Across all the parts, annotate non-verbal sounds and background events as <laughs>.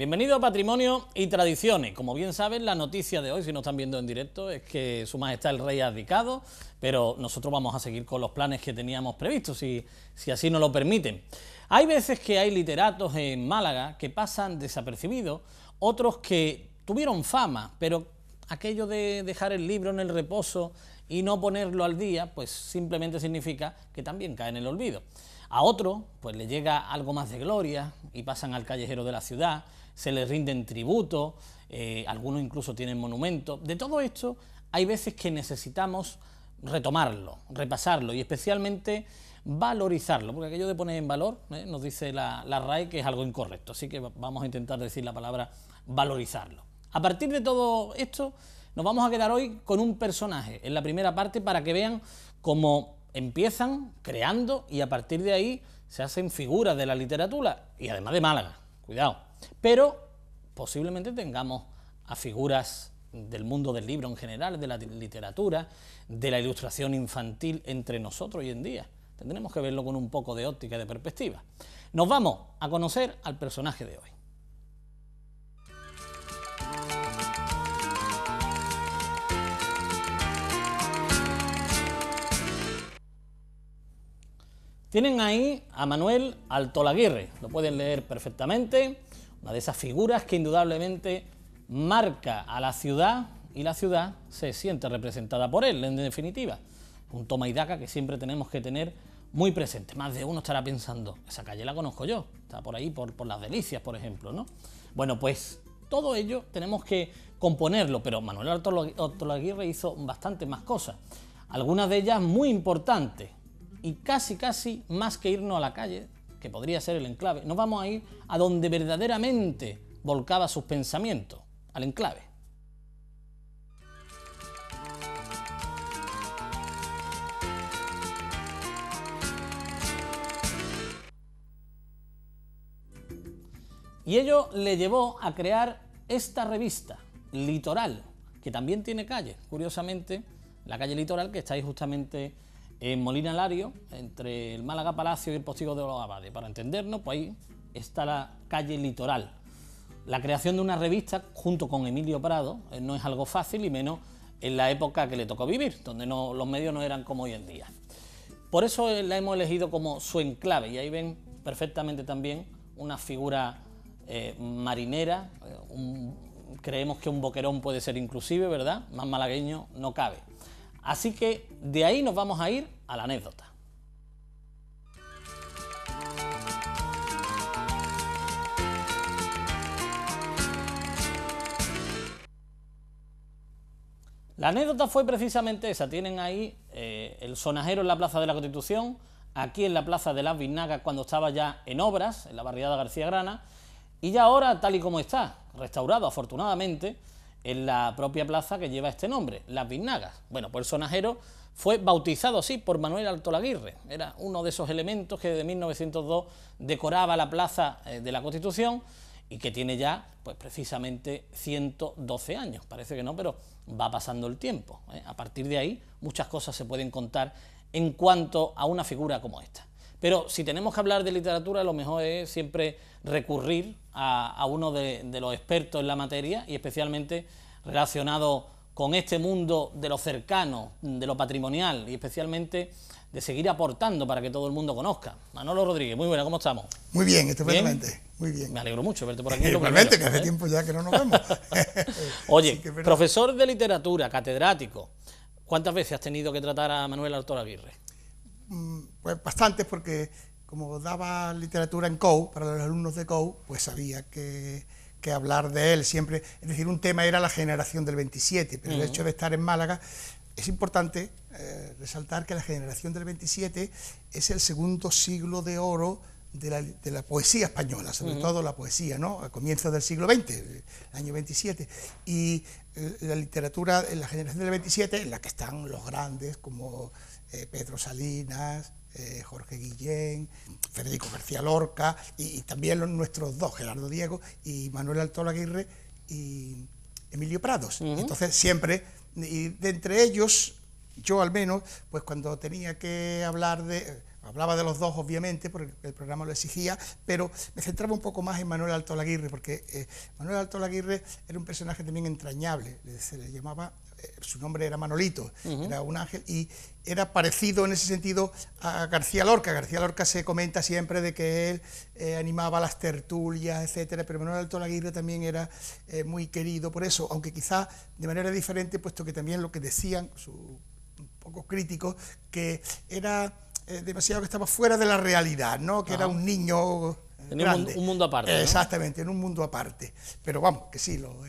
Bienvenido a Patrimonio y Tradiciones. Como bien saben, la noticia de hoy, si nos están viendo en directo, es que Su Majestad el Rey ha abdicado, pero nosotros vamos a seguir con los planes que teníamos previstos, si, si así nos lo permiten. Hay veces que hay literatos en Málaga que pasan desapercibidos, otros que tuvieron fama, pero aquello de dejar el libro en el reposo y no ponerlo al día, pues simplemente significa que también cae en el olvido. A otro, pues le llega algo más de gloria y pasan al callejero de la ciudad, se les rinden tributo, eh, algunos incluso tienen monumentos. De todo esto, hay veces que necesitamos retomarlo, repasarlo y especialmente valorizarlo, porque aquello de poner en valor, ¿eh? nos dice la, la RAE que es algo incorrecto, así que vamos a intentar decir la palabra valorizarlo. A partir de todo esto, nos vamos a quedar hoy con un personaje en la primera parte para que vean cómo empiezan creando y a partir de ahí se hacen figuras de la literatura y además de Málaga, cuidado. Pero posiblemente tengamos a figuras del mundo del libro en general, de la literatura, de la ilustración infantil entre nosotros hoy en día. Tendremos que verlo con un poco de óptica y de perspectiva. Nos vamos a conocer al personaje de hoy. Tienen ahí a Manuel Altolaguirre, lo pueden leer perfectamente, una de esas figuras que indudablemente marca a la ciudad y la ciudad se siente representada por él, en definitiva. Un toma y daca que siempre tenemos que tener muy presente. Más de uno estará pensando, esa calle la conozco yo, está por ahí, por, por las delicias, por ejemplo, ¿no? Bueno, pues todo ello tenemos que componerlo, pero Manuel Altolaguirre hizo bastante más cosas, algunas de ellas muy importantes, y casi, casi, más que irnos a la calle, que podría ser el enclave, nos vamos a ir a donde verdaderamente volcaba sus pensamientos, al enclave. Y ello le llevó a crear esta revista, Litoral, que también tiene calle, curiosamente, la calle Litoral, que está ahí justamente en Molina Lario, entre el Málaga Palacio y el Postigo de los Abades. Para entendernos, pues ahí está la calle Litoral. La creación de una revista junto con Emilio Prado eh, no es algo fácil y menos en la época que le tocó vivir, donde los medios no eran como hoy en día. Por eso eh, la hemos elegido como su enclave y ahí ven perfectamente también una figura eh, marinera, creemos que un boquerón puede ser inclusive, ¿verdad? Más malagueño no cabe. Así que de ahí nos vamos a ir a la anécdota. La anécdota fue precisamente esa. Tienen ahí eh, el sonajero en la Plaza de la Constitución, aquí en la Plaza de las Vinagas cuando estaba ya en obras, en la barriada García Grana, y ya ahora tal y como está, restaurado afortunadamente, en la propia plaza que lleva este nombre, Las Vinagas. Bueno, pues el sonajero fue bautizado así por Manuel Altolaguirre, era uno de esos elementos que desde 1902 decoraba la plaza eh, de la Constitución y que tiene ya, pues precisamente 112 años, parece que no, pero va pasando el tiempo. ¿eh? A partir de ahí muchas cosas se pueden contar en cuanto a una figura como esta. Pero si tenemos que hablar de literatura, lo mejor es siempre recurrir a, uno de, los expertos en la materia y especialmente relacionado con este mundo de lo cercano, de lo patrimonial y especialmente de seguir aportando para que todo el mundo conozca. Manolo Rodríguez, muy buena, ¿cómo estamos? Muy bien, estupendamente, muy bien. Me alegro mucho verte por aquí. <laughs> Igualmente, que hace ¿eh? tiempo ya que no nos vemos. <laughs> <laughs> Oye, profesor de literatura, catedrático, ¿cuántas veces has tenido que tratar a Manuel Altor Aguirre? Mm, pues bastantes porque como daba literatura en COU, para los alumnos de COU, pues sabía que, hablar de él siempre, es decir, un tema era la generación del 27, pero el hecho de estar en Málaga es importante eh, resaltar que la generación del 27 es el segundo siglo de oro de la, poesía española, sobre todo la poesía, ¿no? A comienzos del siglo XX, el año 27. Y eh, la literatura en la generación del 27, en la que están los grandes como eh, Pedro Salinas, eh, Jorge Guillén, Federico García Lorca y, también los, nuestros dos, Gerardo Diego y Manuel Altola Aguirre y Emilio Prados. Entonces siempre, y de entre ellos, yo al menos, pues cuando tenía que hablar de, hablaba de los dos, obviamente, porque el programa lo exigía, pero me centraba un poco más en Manuel Alto Laguirre, porque eh, Manuel Alto Laguirre era un personaje también entrañable, se le llamaba su nombre era Manolito, era un ángel, y era parecido en ese sentido a García Lorca. García Lorca se comenta siempre de que él eh, animaba las tertulias, etcétera, pero Manuel Alto Laguirre también era eh, muy querido por eso, aunque quizá de manera diferente, puesto que también lo que decían sus pocos críticos, que era demasiado que estaba fuera de la realidad, ¿no? que era un niño. Grande. Un, mundo aparte. Exactamente, en un mundo aparte. Pero vamos, que sí, lo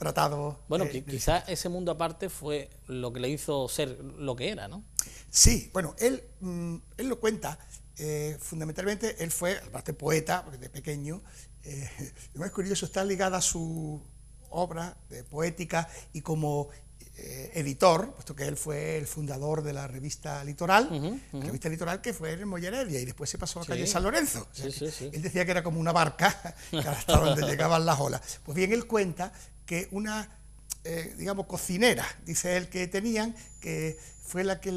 tratado. Bueno, eh, quizás ese mundo aparte fue lo que le hizo ser lo que era, ¿no? Sí, bueno, él, mm, él lo cuenta. Eh, fundamentalmente, él fue, aparte poeta, porque de pequeño, eh, <laughs> lo más curioso, está ligada a su obra de poética y como editor, puesto que él fue el fundador de la revista Litoral, la revista Litoral que fue en Molleredia y después se pasó a calle San Lorenzo. él decía que era como una barca <laughs> hasta donde <laughs> llegaban las olas. Pues bien, él cuenta que una, eh, digamos, cocinera, dice él, que tenían, que fue la que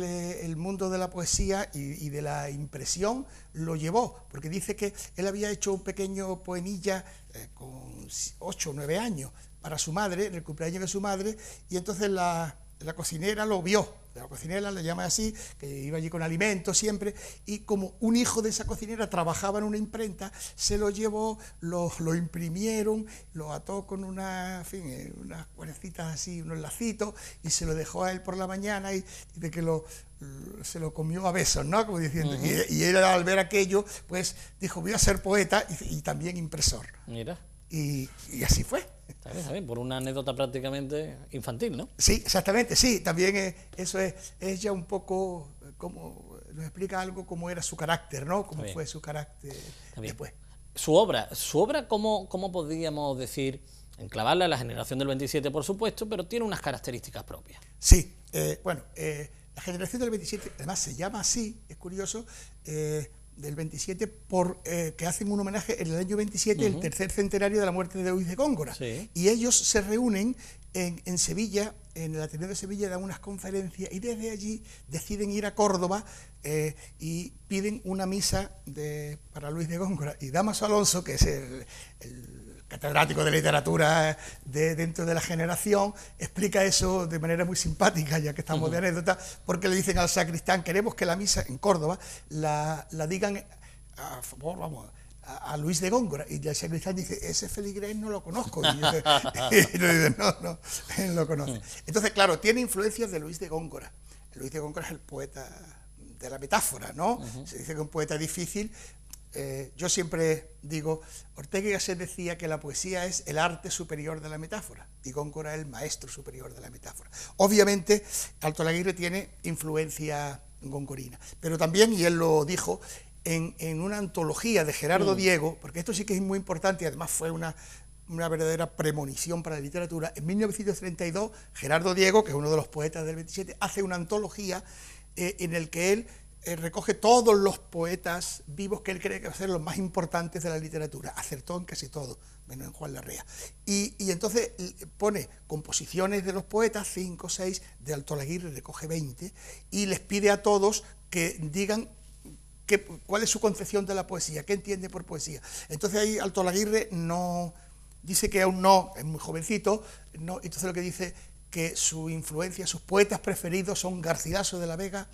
el mundo de la poesía y, de la impresión lo llevó, porque dice que él había hecho un pequeño poemilla eh, con ocho o nueve años para su madre, en el cumpleaños de su madre, y entonces la, la cocinera lo vio la cocinera, le llama así, que iba allí con alimentos siempre, y como un hijo de esa cocinera trabajaba en una imprenta, se lo llevó, lo, lo imprimieron, lo ató con una, en fin, eh, unas cuerecitas así, unos lacitos, y se lo dejó a él por la mañana y, de que lo, se lo comió a besos, ¿no? Como diciendo, y, él al ver aquello, pues dijo, voy a ser poeta y, también impresor. Mira. Y, y así fue. Está bien, está bien, por una anécdota prácticamente infantil, ¿no? Sí, exactamente, sí, también eso es, es ya un poco como nos explica algo cómo era su carácter, ¿no? Cómo fue su carácter después. Su obra, su obra, ¿cómo, cómo podríamos decir? Enclavarla a la generación del 27, por supuesto, pero tiene unas características propias. Sí, eh, bueno, eh, la generación del 27, además se llama así, es curioso, eh, del 27 por eh, que hacen un homenaje en el año 27, el tercer centenario de la muerte de Luis de Góngora. Y ellos se reúnen en, Sevilla, en el Ateneo de Sevilla, dan unas conferencias y desde allí deciden ir a Córdoba eh, y piden una misa de, para Luis de Góngora. Y Damaso Alonso, que es el catedrático de literatura de, dentro de la generación, explica eso de manera muy simpática, ya que estamos de anécdota, porque le dicen al sacristán, queremos que la misa en Córdoba la, digan a favor, vamos, a, Luis de Góngora. Y el sacristán dice, ese feligrés no lo conozco. Y, <laughs> <laughs> dice, no, no, él lo conoce. Entonces, claro, tiene influencias de Luis de Góngora. Luis de Góngora es el poeta de la metáfora, ¿no? Se dice que es un poeta difícil, eh, yo siempre digo, Ortega y Gasset decía que la poesía es el arte superior de la metáfora y Góngora el maestro superior de la metáfora. Obviamente, Alto Laguirre tiene influencia gongorina, pero también, y él lo dijo, en, una antología de Gerardo mm. Diego, porque esto sí que es muy importante y además fue una, verdadera premonición para la literatura, en 1932 Gerardo Diego, que es uno de los poetas del 27, hace una antología eh, en el que él eh, recoge todos los poetas vivos que él cree que van a ser los más importantes de la literatura. Acertó en casi todo, menos en Juan Larrea. Y, y entonces pone composiciones de los poetas, cinco o seis, de Alto Laguirre recoge 20, y les pide a todos que digan cuál es su concepción de la poesía, qué entiende por poesía. Entonces ahí Alto Laguirre no, dice que aún no, es muy jovencito, no, entonces lo que dice que su influencia, sus poetas preferidos son Garcilaso de la Vega,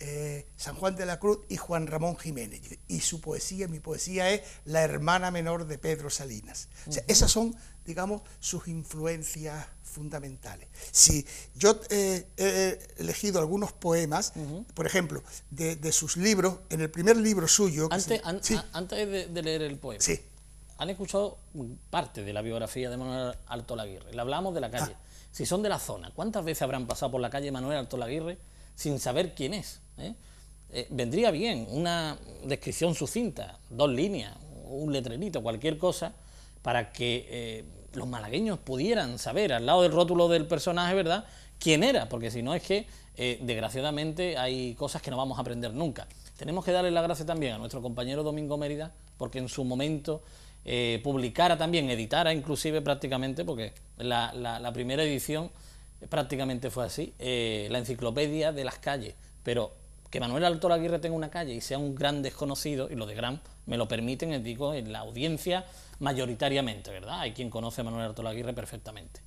eh, San Juan de la Cruz y Juan Ramón Jiménez. Y su poesía, mi poesía es la hermana menor de Pedro Salinas. esas son, digamos, sus influencias fundamentales. Si yo eh, he elegido algunos poemas, por ejemplo, de, sus libros, en el primer libro suyo... Antes, antes de, leer el poema. Sí. Han escuchado parte de la biografía de Manuel Alto Laguirre. Le hablamos de la calle. Ah. Si son de la zona, ¿cuántas veces habrán pasado por la calle Manuel Alto Laguirre sin saber quién es? ¿eh? Eh, vendría bien una descripción sucinta, dos líneas, un letrerito, cualquier cosa, para que eh, los malagueños pudieran saber, al lado del rótulo del personaje, ¿verdad?, quién era, porque si no es que, desgraciadamente, hay cosas que no vamos a aprender nunca. Tenemos que darle la gracia también a nuestro compañero Domingo Mérida, porque en su momento publicara también, editara inclusive prácticamente, porque la, la primera edición prácticamente fue así, la enciclopedia de las calles, pero que Manuel Alto Aguirre tenga una calle y sea un gran desconocido, y lo de gran me lo permiten, les digo, en la audiencia mayoritariamente, ¿verdad? Hay quien conoce a Manuel Alto Aguirre perfectamente.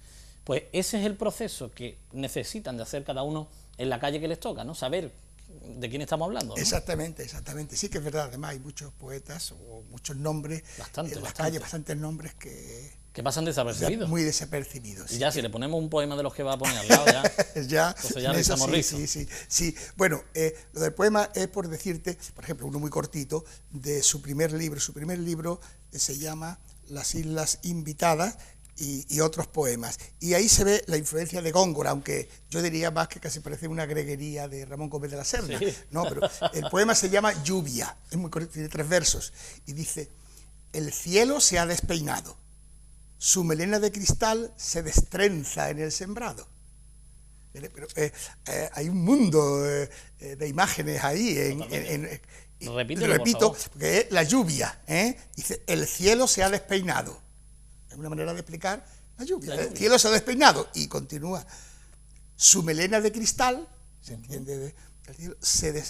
Pues ese es el proceso que necesitan de hacer cada uno en la calle que les toca, ¿no? Saber de quién estamos hablando. Exactamente, exactamente. Sí que es verdad, además hay muchos poetas o muchos nombres bastante, en la calle, bastantes nombres que... Que pasan desapercibidos. Muy desapercibidos. Y ya si le ponemos un poema de los que va a poner al lado, ya, <laughs> ya entonces ya le sí, sí, sí, sí. Bueno, eh, lo del poema es por decirte, por ejemplo, uno muy cortito, de su primer libro. Su primer libro eh, se llama Las Islas Invitadas, y, otros poemas. Y ahí se ve la influencia de Góngora, aunque yo diría más que casi parece una greguería de Ramón Gómez de la Serna. No, pero el poema se llama Lluvia, es muy corto, tiene tres versos, y dice, el cielo se ha despeinado, su melena de cristal se destrenza en el sembrado. Pero, eh, eh, hay un mundo eh, de imágenes ahí. En, repito, porque es la lluvia. Dice, el cielo se ha despeinado es una manera de explicar la lluvia. El cielo se ha despeinado y continúa. Su melena de cristal, ¿se entiende? El cielo se,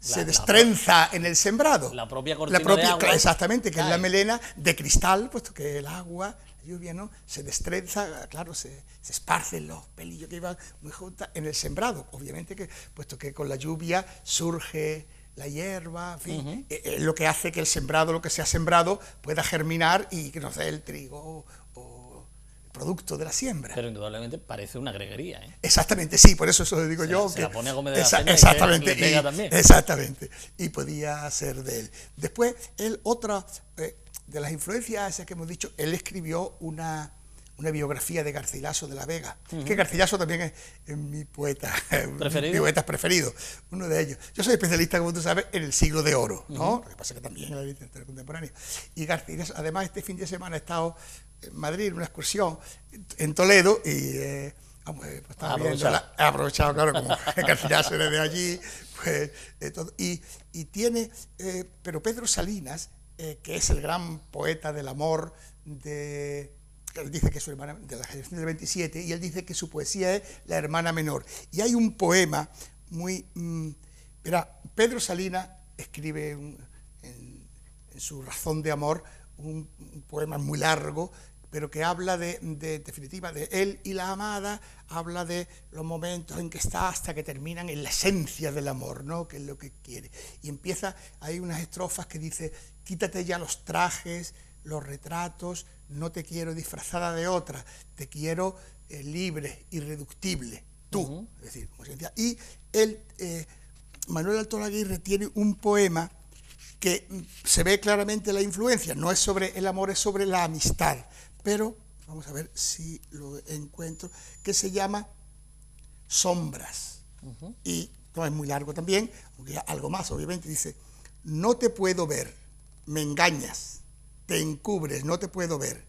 se destrenza en el sembrado. La propia cortina de agua. Exactamente, que es la melena de cristal, puesto que el agua, la lluvia, ¿no? Se destrenza, claro, se, se esparcen los pelillos que iban muy juntas en el sembrado. Obviamente que, puesto que con la lluvia surge la hierba, en fin, eh, eh, lo que hace que el sembrado, lo que se ha sembrado, pueda germinar y que nos dé el trigo o, el producto de la siembra. Pero indudablemente parece una greguería. ¿eh? Exactamente, sí, por eso eso lo digo yo. Se que, la pone a comer de exactamente, y, también. exactamente, y podía ser de él. Después, él, otra de las influencias esas que hemos dicho, él escribió una una biografía de Garcilaso de la Vega, que Garcilaso también es, mi poeta <laughs> ¿Preferido? mi poeta preferido, uno de ellos. Yo soy especialista, como tú sabes, en el siglo de oro, ¿no? Lo que pasa es que también en la literatura contemporánea. Y Garcilaso, además, este fin de semana he estado en Madrid en una excursión en Toledo y... Eh, pues estaba aprovechado. he aprovechado, claro, como <laughs> Garcilaso era de allí, pues, y, y, tiene, eh, pero Pedro Salinas, eh, que es el gran poeta del amor de, él dice que es su hermana de la generación del 27 y él dice que su poesía es la hermana menor. Y hay un poema muy... Mm, Pedro Salinas escribe en, su razón de amor un, poema muy largo, pero que habla de, definitiva, de él y la amada, habla de los momentos en que está hasta que terminan en la esencia del amor, ¿no? que es lo que quiere. Y empieza, hay unas estrofas que dice, quítate ya los trajes, los retratos, no te quiero disfrazada de otra, te quiero eh, libre, irreductible, tú. es decir, como se decía. Y él, eh, Manuel Alto Aguirre tiene un poema que mm, se ve claramente la influencia, no es sobre el amor, es sobre la amistad, pero vamos a ver si lo encuentro, que se llama Sombras. Y no es muy largo también, aunque algo más, obviamente, dice, no te puedo ver, me engañas te encubres, no te puedo ver.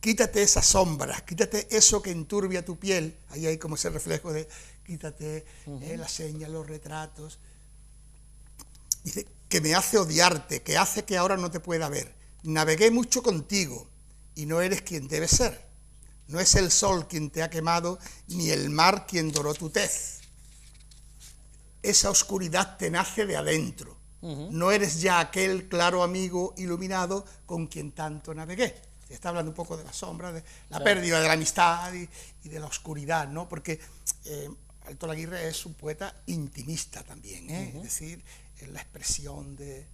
Quítate esa sombra, quítate eso que enturbia tu piel. Ahí hay como ese reflejo de quítate eh, la seña, los retratos. Dice, que me hace odiarte, que hace que ahora no te pueda ver. Navegué mucho contigo y no eres quien debes ser. No es el sol quien te ha quemado, ni el mar quien doró tu tez. Esa oscuridad te nace de adentro no eres ya aquel claro amigo iluminado con quien tanto navegué. Se está hablando un poco de la sombra, de la pérdida de la amistad y, de la oscuridad, ¿no? Porque eh, Alto Laguirre es un poeta intimista también, ¿eh? es decir, es la expresión de,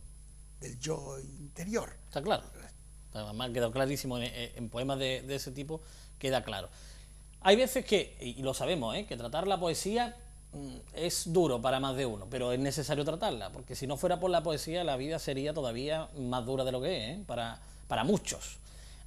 del yo interior. Está claro. Además, ha quedado clarísimo en, poemas de, de, ese tipo, queda claro. Hay veces que, y lo sabemos, ¿eh? que tratar la poesía es duro para más de uno, pero es necesario tratarla, porque si no fuera por la poesía, la vida sería todavía más dura de lo que es, ¿eh? para, para, muchos.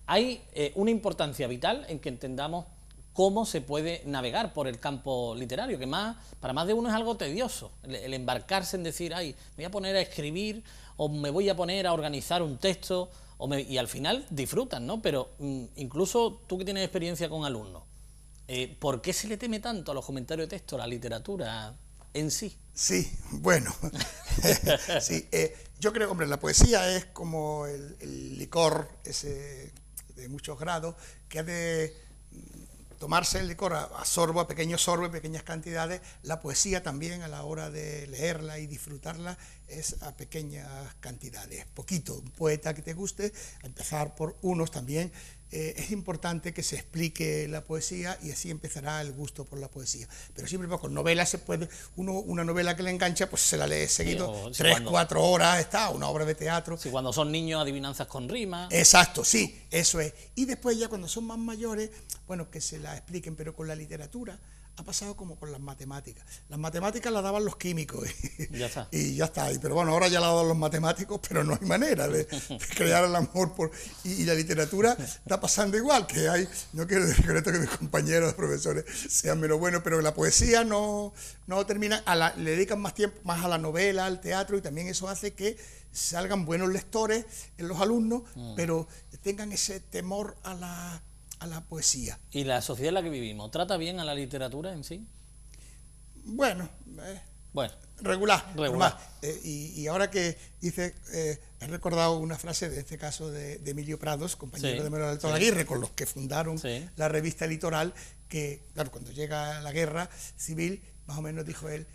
Hay eh, una importancia vital en que entendamos cómo se puede navegar por el campo literario, que más para más de uno es algo tedioso, el, embarcarse en decir, ay, me voy a poner a escribir, o me voy a poner a organizar un texto, o y al final disfrutan, ¿no? Pero mm, incluso tú que tienes experiencia con alumnos, eh, ¿Por qué se le teme tanto a los comentarios de texto, a la literatura en sí? Sí, bueno, <laughs> sí, eh, yo creo, hombre, la poesía es como el, licor ese de muchos grados que ha de tomarse el licor a, sorbo, a pequeños sorbos, pequeñas cantidades, la poesía también a la hora de leerla y disfrutarla es a pequeñas cantidades, poquito, un poeta que te guste, a empezar por unos también, eh, es importante que se explique la poesía y así empezará el gusto por la poesía. Pero siempre con novelas se puede, uno una novela que le engancha, pues se la lee seguido, tres, cuatro horas, está, una obra de teatro. Sí, cuando son niños, adivinanzas con rima. Exacto, sí, eso es. Y después ya cuando son más mayores, bueno, que se la expliquen, pero con la literatura ha pasado como con las matemáticas. Las matemáticas las daban los químicos y ya está. <laughs> Y ya está. Pero bueno, ahora ya la daban los matemáticos, pero no hay manera de, <laughs> crear el amor por... Y, la literatura está pasando igual, que hay, no quiero decir que mis compañeros profesores sean menos buenos, pero la poesía no, no termina, le dedican más tiempo más a la novela, al teatro, y también eso hace que salgan buenos lectores en los alumnos, mm. pero tengan ese temor a la a la poesía. ¿Y la sociedad en la que vivimos trata bien a la literatura en sí? Bueno, eh, bueno regular. regular. Eh, y, ahora que dice, eh, he recordado una frase de este caso de, Emilio Prados, compañero de Manuel Alto Aguirre, con los que fundaron la revista Litoral, que, claro, cuando llega la guerra civil, más o menos dijo él,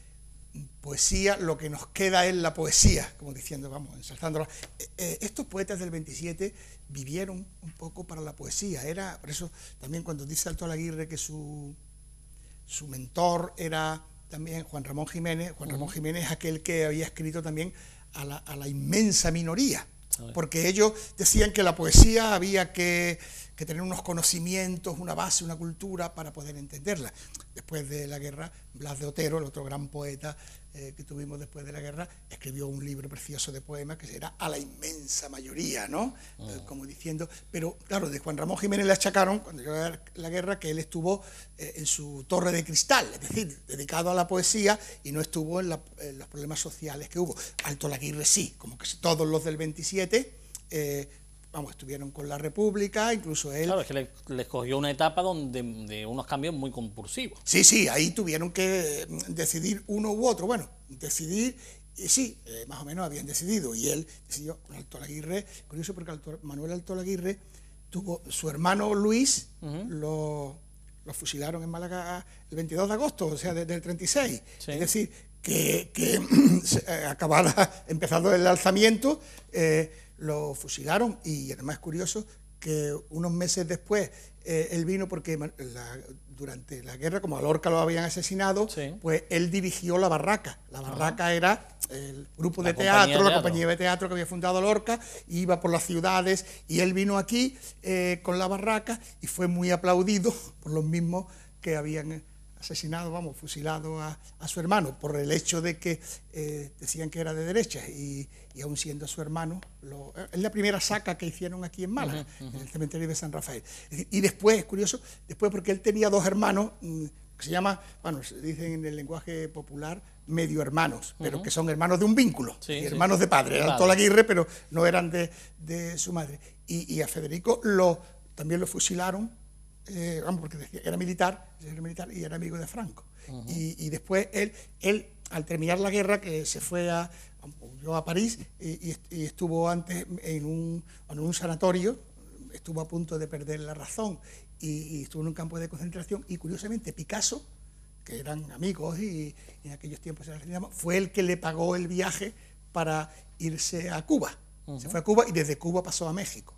poesía, lo que nos queda es la poesía, como diciendo, vamos, ensalzándola. estos poetas del 27 vivieron un poco para la poesía. Era, por eso también cuando dice Alto Aguirre que su, su mentor era también Juan Ramón Jiménez, Juan Ramón Jiménez es aquel que había escrito también a la, a la inmensa minoría, porque ellos decían que la poesía había que, que, tener unos conocimientos, una base, una cultura para poder entenderla. Después de la guerra, Blas de Otero, el otro gran poeta, eh, que tuvimos después de la guerra, escribió un libro precioso de poemas que será a la inmensa mayoría, ¿no? Ah. Eh, como diciendo, pero claro, de Juan Ramón Jiménez le achacaron, cuando llegó la guerra, que él estuvo eh, en su torre de cristal, es decir, dedicado a la poesía y no estuvo en, los problemas sociales que hubo. Alto Laguirre sí, como que todos los del 27 vamos, estuvieron con la República, incluso él... Claro, es que les le cogió una etapa donde de unos cambios muy compulsivos. Sí, sí, ahí tuvieron que mm, decidir uno u otro. Bueno, decidir, y sí, eh, más o menos habían decidido, y él decidió con Alto Aguirre, curioso porque Manuel Alto Aguirre tuvo su hermano Luis, lo, fusilaron en Málaga el 22 de agosto, o sea, desde el 36. Es decir, que, que <clears throat> eh, acabada, <laughs> empezado el alzamiento, eh, lo fusilaron y además es curioso que unos meses después eh, él vino porque durante la guerra, como a Lorca lo habían asesinado, pues él dirigió la barraca. La barraca era el grupo de teatro, la compañía de teatro que había fundado Lorca, iba por las ciudades y él vino aquí eh, con la barraca y fue muy aplaudido <laughs> por los mismos que habían asesinado, vamos, fusilado a, su hermano por el hecho de que eh, decían que era de derecha y, y aún siendo su hermano, lo, es la primera saca que hicieron aquí en Málaga, en el cementerio de San Rafael. Y después, es curioso, después porque él tenía dos hermanos, mm, que se llama, bueno, se dicen en el lenguaje popular, medio hermanos, pero que son hermanos de un vínculo, hermanos de padre, eran la Aguirre, pero no eran de, de su madre. Y, y, a Federico lo, también lo fusilaron eh, vamos, porque era militar, era militar y era amigo de Franco. y, después él, él, al terminar la guerra, que se fue a, a París y, estuvo antes en un, en un sanatorio, estuvo a punto de perder la razón y, estuvo en un campo de concentración y curiosamente Picasso, que eran amigos y, en aquellos tiempos fue el que le pagó el viaje para irse a Cuba. Se fue a Cuba y desde Cuba pasó a México.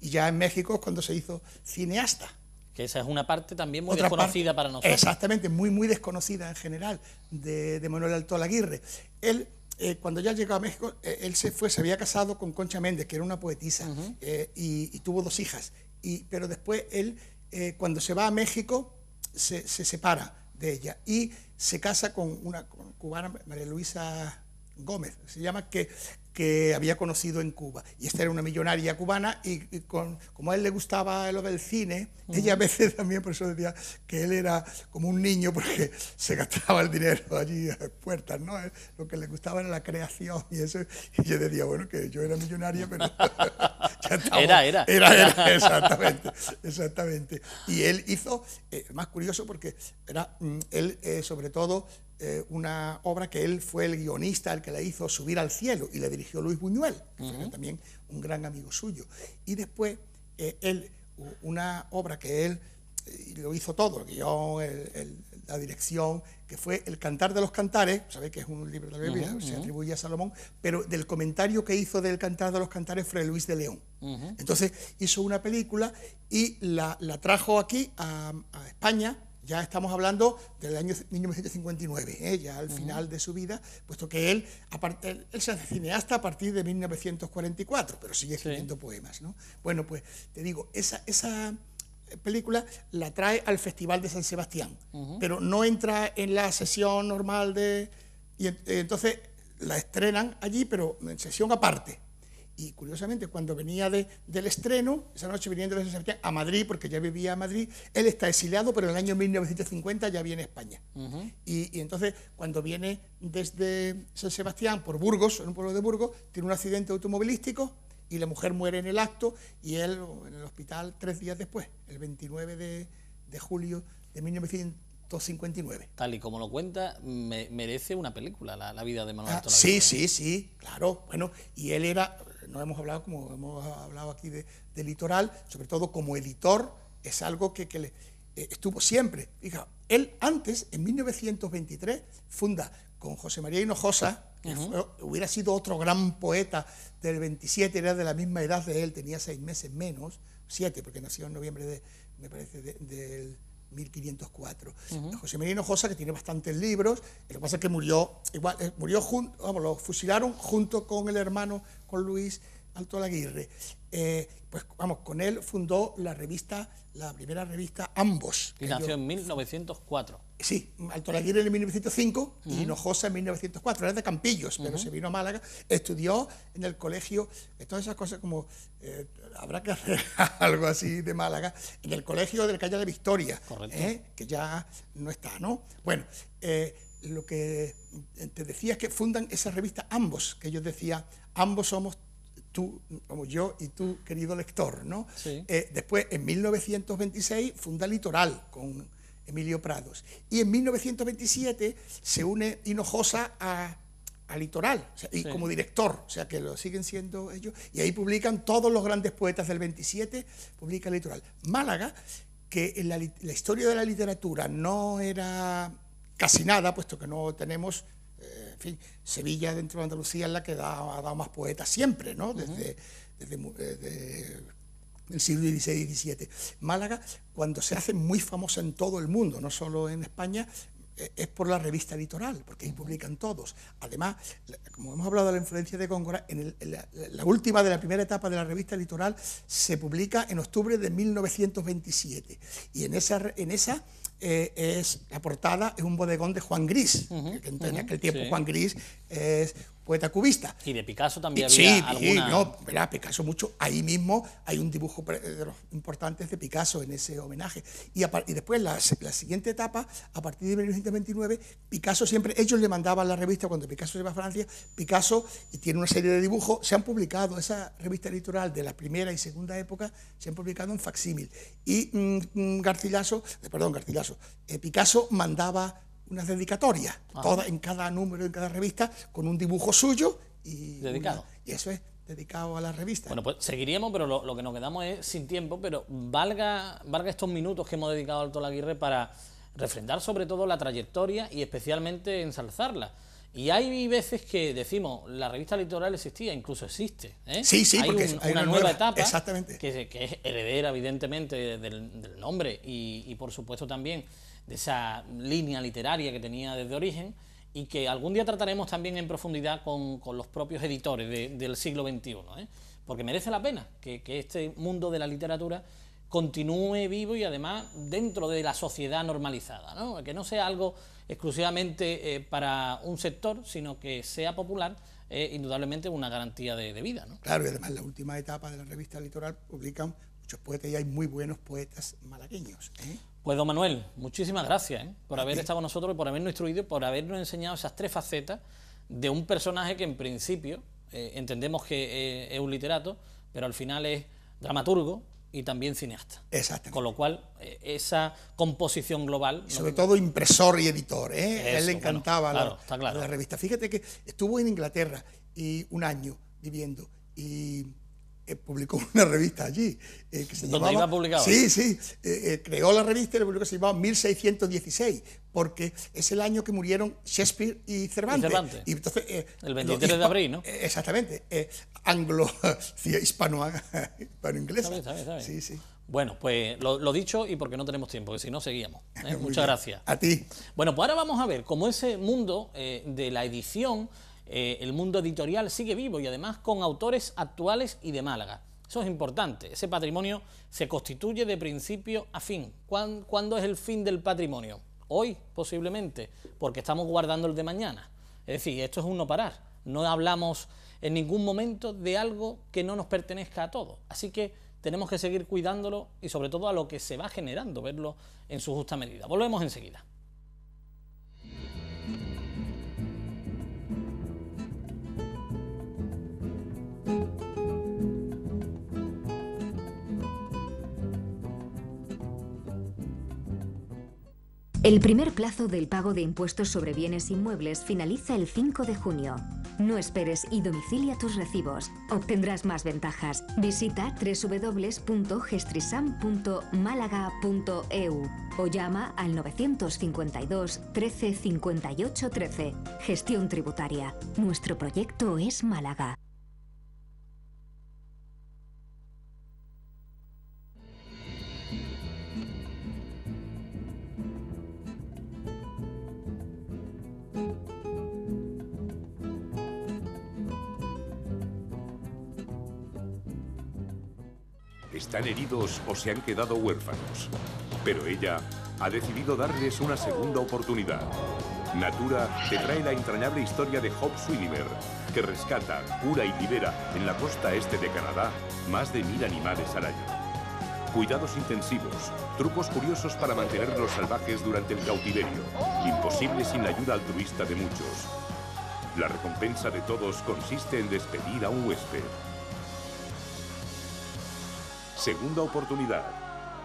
Y ya en México es cuando se hizo cineasta. Que esa es una parte también muy desconocida para nosotros. Exactamente, muy, muy desconocida en general de, Manuel Alto Aguirre. Él, eh, cuando ya llegó a México, eh, él se fue, se había casado con Concha Méndez, que era una poetisa, eh, y, tuvo dos hijas. Y, pero después él, cuando se va a México, se, separa de ella y se casa con una cubana, María Luisa Gómez, se llama, que, que había conocido en Cuba. Y esta era una millonaria cubana y, con, como a él le gustaba lo del cine, ella a veces <laughs> también, por eso decía que él era como un niño porque <laughs> se gastaba el dinero allí a puertas, ¿no? Eh, lo que le gustaba era la creación y eso. Y yo decía, bueno, que yo era millonaria, pero <laughs> ya era, era, era. Era, exactamente, exactamente. Y él hizo, eh, más curioso porque era, mm, él eh, sobre todo eh, una obra que él fue el guionista, el que la hizo subir al cielo, y le dirigió Luis Buñuel, que fue también un gran amigo suyo. Y después, eh, él, una obra que él y lo hizo todo, el guion, la dirección, que fue El Cantar de los Cantares, sabéis que es un libro de la Biblia, se atribuye a Salomón, pero del comentario que hizo del Cantar de los Cantares fue Luis de León. Entonces hizo una película y la, trajo aquí a, España, ya estamos hablando del año 1959, ¿eh? ya al final de su vida, puesto que él, se hace cineasta a partir de 1944, pero sigue escribiendo poemas. ¿no? Bueno, pues te digo, esa, esa película la trae al Festival de San Sebastián, pero no entra en la sesión normal de... Y entonces la estrenan allí, pero en sesión aparte. Y curiosamente, cuando venía de, del estreno, esa noche viniendo de San Sebastián a Madrid, porque ya vivía a Madrid, él está exiliado, pero en el año 1950 ya viene a España. y, y, entonces, cuando viene desde San Sebastián por Burgos, en un pueblo de Burgos, tiene un accidente automovilístico y la mujer muere en el acto y él en el hospital tres días después, el 29 de, julio de 1959. Tal y como lo cuenta, merece una película la, vida de Manuel ah, Sí, sí, sí, claro. Bueno, y él era, no hemos hablado como hemos hablado aquí de, Litoral, sobre todo como editor, es algo que, le, eh, estuvo siempre. Fija, él antes, en 1923, funda con José María Hinojosa, que hubiera sido otro gran poeta del 27, era de la misma edad de él, tenía seis meses menos, siete, porque nació en noviembre de, me parece, del 1504. José María Hinojosa, que tiene bastantes libros, lo que pasa es que murió, igual, eh, murió junto, vamos, lo fusilaron junto con el hermano, con Luis Alto Laguirre. Eh, pues vamos, con él fundó la revista, la primera revista Ambos. Y nació en 1904. Sí, Alto Laguirre en 1905 y Hinojosa en 1904. Era de Campillos, pero se vino a Málaga, estudió en el colegio, todas esas cosas como, eh, habrá que hacer <laughs> algo así de Málaga, en el colegio del Calle de Victoria, ¿eh? que ya no está, ¿no? Bueno, lo que te decía es que fundan esa revista Ambos, que ellos decían, ambos somos tú, como yo y tú, querido lector, ¿no? Eh, después, en 1926, funda Litoral con Emilio Prados. Y en 1927 se une Hinojosa a, Litoral, y como director, o sea que lo siguen siendo ellos, y ahí publican todos los grandes poetas del 27, publica Litoral. Málaga, que en la, la historia de la literatura no era casi nada, puesto que no tenemos en fin, Sevilla dentro de Andalucía es la que ha dado más poetas siempre, ¿no? Desde, desde, el siglo XVI y XVII. Málaga, cuando se hace muy famosa en todo el mundo, no solo en España, eh, es por la revista Litoral, porque ahí publican todos. Además, como hemos hablado de la influencia de Góngora, en, la, última de la primera etapa de la revista Litoral se publica en octubre de 1927. Y en esa, en esa eh, es la portada es un bodegón de Juan Gris, que en aquel tiempo Juan Gris es poeta cubista. Y de Picasso también sí, Sí, no, verá, Picasso mucho. Ahí mismo hay un dibujo de los importantes de Picasso en ese homenaje. Y, y después, la, la, siguiente etapa, a partir de 1929, Picasso siempre, ellos le mandaban la revista, cuando Picasso se va a Francia, Picasso y tiene una serie de dibujos, se han publicado, esa revista litoral de la primera y segunda época, se han publicado en facsímil. Y mm, mm, Garcilaso, eh, perdón, Garcilaso, eh, Picasso mandaba unas dedicatorias, todas en cada número, en cada revista, con un dibujo suyo y, dedicado. y eso es dedicado a la revista. Bueno, pues seguiríamos, pero lo, que nos quedamos es sin tiempo, pero valga, valga estos minutos que hemos dedicado al Alto para refrendar sobre todo la trayectoria y especialmente ensalzarla. Y hay veces que decimos, la revista litoral existía, incluso existe. ¿eh? Sí, sí, porque hay una, nueva, etapa exactamente. Que, que, es heredera, evidentemente, del, nombre y, y, por supuesto, también de esa línea literaria que tenía desde origen y que algún día trataremos también en profundidad con, los propios editores del siglo XXI, ¿eh? porque merece la pena que, este mundo de la literatura continúe vivo y además dentro de la sociedad normalizada, ¿no? que no sea algo exclusivamente eh, para un sector, sino que sea popular, es indudablemente una garantía de, vida. ¿no? Claro, y además la última etapa de la revista Litoral publican muchos poetas y hay muy buenos poetas malagueños. ¿eh? Pues don Manuel, muchísimas gracias ¿eh? por haber estado con nosotros, por habernos instruido, por habernos enseñado esas tres facetas de un personaje que en principio eh, entendemos que es un literato, pero al final es dramaturgo y también cineasta. Exacto. Con lo cual, esa composición global... sobre todo impresor y editor, ¿eh? él le encantaba la, la revista. Fíjate que estuvo en Inglaterra y un año viviendo y eh, publicó una revista allí. Eh, que se ¿Dónde llamaba, iba publicado? Sí, sí. eh, eh, creó la revista y la publicó, se llamaba 1616, porque es el año que murieron Shakespeare y Cervantes. Cervantes. Y entonces, El los 23 de abril, ¿no? exactamente. anglo, <laughs> hispano, <laughs> hispano-inglesa. Está bien, está bien, está bien. Sí, sí. Bueno, pues lo, lo dicho y porque no tenemos tiempo, que si no seguíamos. <laughs> Muchas bien. gracias. A ti. Bueno, pues ahora vamos a ver cómo ese mundo de la edición, eh, el mundo editorial, sigue vivo y además con autores actuales y de Málaga. Eso es importante. Ese patrimonio se constituye de principio a fin. ¿Cuán- ¿Cuándo es el fin del patrimonio? Hoy, posiblemente, porque estamos guardando el de mañana. Es decir, esto es un no parar. No hablamos en ningún momento de algo que no nos pertenezca a todos. Así que tenemos que seguir cuidándolo y sobre todo a lo que se va generando, verlo en su justa medida. Volvemos enseguida. El primer plazo del pago de impuestos sobre bienes inmuebles finaliza el 5 de junio. No esperes y domicilia tus recibos. Obtendrás más ventajas. Visita www.gestrisam.málaga.eu o llama al 952 13 58 13. Gestión tributaria. Nuestro proyecto es Málaga. Están heridos o se han quedado huérfanos. Pero ella ha decidido darles una segunda oportunidad. Natura te trae la entrañable historia de Hope que rescata, cura y libera en la costa este de Canadá más de mil animales al año. Cuidados intensivos, trucos curiosos para mantenerlos salvajes durante el cautiverio, imposible sin la ayuda altruista de muchos. La recompensa de todos consiste en despedir a un huésped. Segunda oportunidad.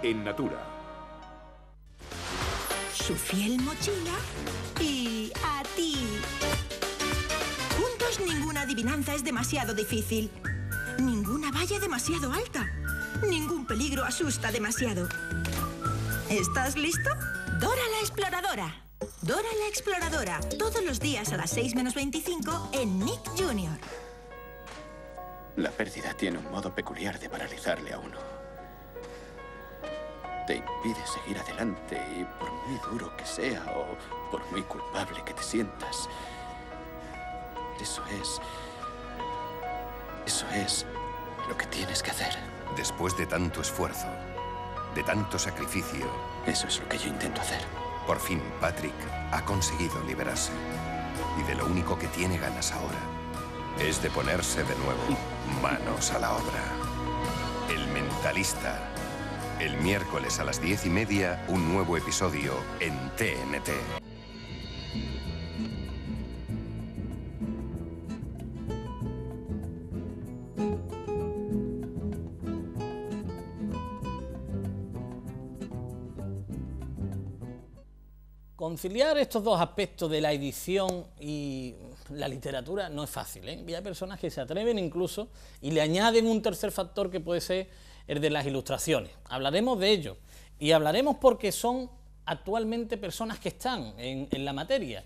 En Natura. su fiel mochila y a ti. Juntos ninguna adivinanza es demasiado difícil. Ninguna valla demasiado alta. Ningún peligro asusta demasiado. ¿Estás listo? Dora la exploradora. Dora la exploradora. Todos los días a las 6 menos 25 en Nick Jr. La pérdida tiene un modo peculiar de paralizarle a uno. Te impide seguir adelante y por muy duro que sea o por muy culpable que te sientas, eso es... Eso es lo que tienes que hacer. Después de tanto esfuerzo, de tanto sacrificio, Eso es lo que yo intento hacer. por fin Patrick ha conseguido liberarse. Y de lo único que tiene ganas ahora es de ponerse de nuevo manos a la obra. El Mentalista. El miércoles a las diez y media, un nuevo episodio en TNT. Conciliar estos dos aspectos de la edición y la literatura no es fácil. ¿eh? Hay personas que se atreven incluso y le añaden un tercer factor que puede ser el de las ilustraciones. Hablaremos de ello y hablaremos porque son actualmente personas que están en, en la materia.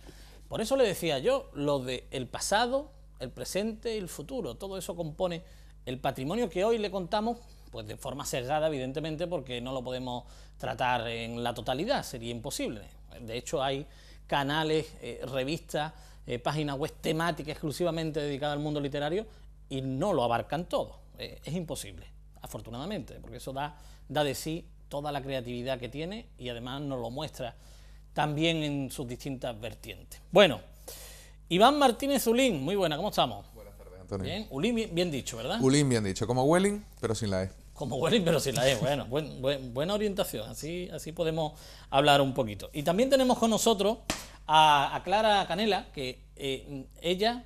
Por eso le decía yo, lo de el pasado, el presente y el futuro, todo eso compone el patrimonio que hoy le contamos, pues de forma sesgada, evidentemente, porque no lo podemos tratar en la totalidad, sería imposible. De hecho, hay canales, eh, revistas, eh, páginas web temáticas exclusivamente dedicadas al mundo literario y no lo abarcan todo. Eh, es imposible, afortunadamente, porque eso da, da de sí toda la creatividad que tiene y además nos lo muestra también en sus distintas vertientes. Bueno, Iván Martínez Ulín, muy buena, ¿cómo estamos? Buenas tardes, Antonio. Bien, Ulín, bien, bien dicho, ¿verdad? Ulín, bien dicho. Como Welling, pero sin la E. Como Welling, pero sin la E. Bueno, buen- buen- buena orientación, así, así podemos hablar un poquito. Y también tenemos con nosotros a, a Clara Canela, que eh, ella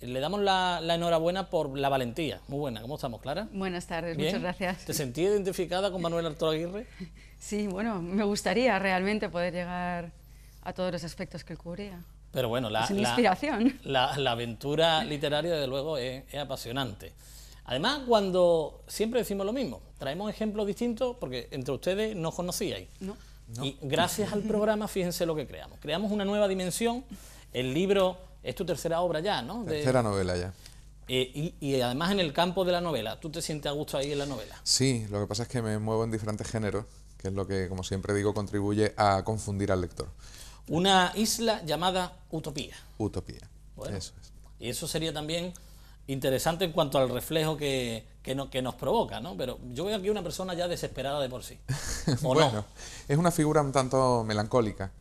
eh, le damos la, la enhorabuena por la valentía. Muy buena, ¿cómo estamos, Clara? Buenas tardes, Bien. muchas gracias. ¿Te sentí identificada con Manuel Arturo Aguirre? Sí, bueno, me gustaría realmente poder llegar a todos los aspectos que él cubría. Pero bueno, la, Es la- inspiración. la- la aventura literaria, desde luego, es, es apasionante. Además, cuando siempre decimos lo mismo, traemos ejemplos distintos porque entre ustedes no conocíais. No. Y gracias al programa, <laughs> fíjense lo que creamos. Creamos una nueva dimensión. El libro es tu tercera obra ya, ¿no? De- Tercera novela ya. eh, y, y además en el campo de la novela, ¿tú te sientes a gusto ahí en la novela? Sí, lo que pasa es que me muevo en diferentes géneros, que es lo que, como siempre digo, contribuye a confundir al lector. Una isla llamada Utopía. Utopía. Bueno. Eso es. Y eso sería también interesante en cuanto al reflejo que, que, no- que nos provoca, ¿no? Pero yo veo aquí una persona ya desesperada de por sí. <laughs> ¿O bueno, no? es una figura un tanto melancólica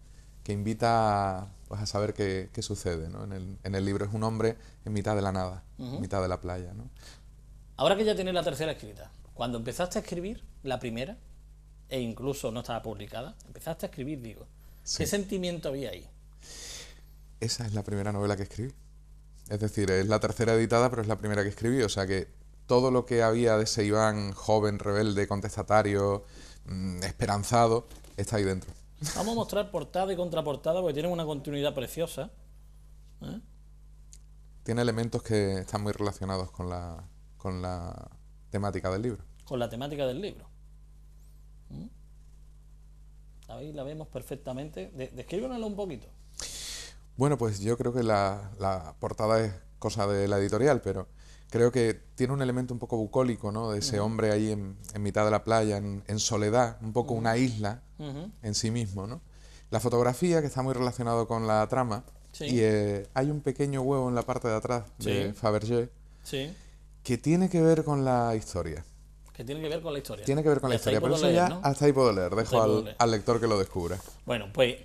que invita pues, a saber qué, qué sucede. ¿no? En, el, en el libro es un hombre en mitad de la nada, en mitad de la playa. ¿no? Ahora que ya tienes la tercera escrita, cuando empezaste a escribir la primera, e incluso no estaba publicada, empezaste a escribir, digo, ¿qué sentimiento había ahí? Esa es la primera novela que escribí. Es decir, es la tercera editada, pero es la primera que escribí. O sea que todo lo que había de ese Iván joven, rebelde, contestatario, mm, esperanzado, está ahí dentro. Vamos a mostrar portada y contraportada porque tienen una continuidad preciosa. ¿eh? Tiene elementos que están muy relacionados con la, con la temática del libro. con la temática del libro. ¿Mm? Ahí la vemos perfectamente. De, un poquito. Bueno, pues yo creo que la, la portada es cosa de la editorial, pero creo que tiene un elemento un poco bucólico, ¿no? De ese hombre ahí en, en mitad de la playa, en, en soledad, un poco una isla Ujú. en sí mismo, ¿no? La fotografía, que está muy relacionado con la trama, Sí. y eh, hay un pequeño huevo en la parte de atrás de Sí. Fabergé Sí, que tiene que ver con la historia. que tiene que ver con la historia. Tiene que ver con Y la hasta ahí historia, pero puedo eso leer, ya ¿no? hasta ahí puedo leer. Dejo al, leer. al lector que lo descubra. Bueno, pues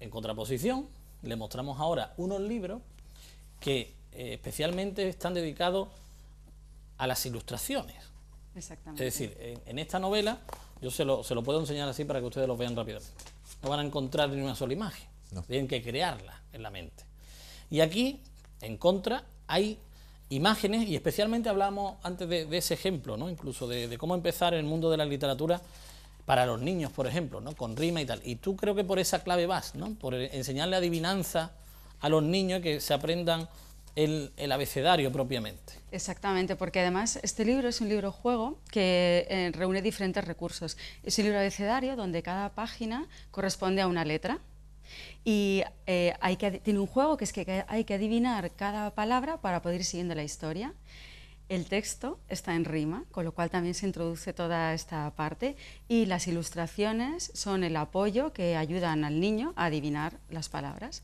en contraposición le mostramos ahora unos libros que eh, especialmente están dedicados a las ilustraciones. Exactamente. Es decir, en, en esta novela, yo se lo, se lo puedo enseñar así para que ustedes lo vean rápidamente. No van a encontrar ni una sola imagen. No. Tienen que crearla en la mente. Y aquí, en contra, hay imágenes, y especialmente hablamos antes de, de ese ejemplo, ¿no? incluso de, de cómo empezar en el mundo de la literatura para los niños, por ejemplo, ¿no? con rima y tal. Y tú creo que por esa clave vas, ¿no? por enseñarle adivinanza a los niños que se aprendan el, el abecedario propiamente. Exactamente, porque además este libro es un libro juego que eh, reúne diferentes recursos. Es un libro abecedario donde cada página corresponde a una letra y eh, hay que, tiene un juego que es que hay que adivinar cada palabra para poder ir siguiendo la historia. El texto está en rima, con lo cual también se introduce toda esta parte y las ilustraciones son el apoyo que ayudan al niño a adivinar las palabras.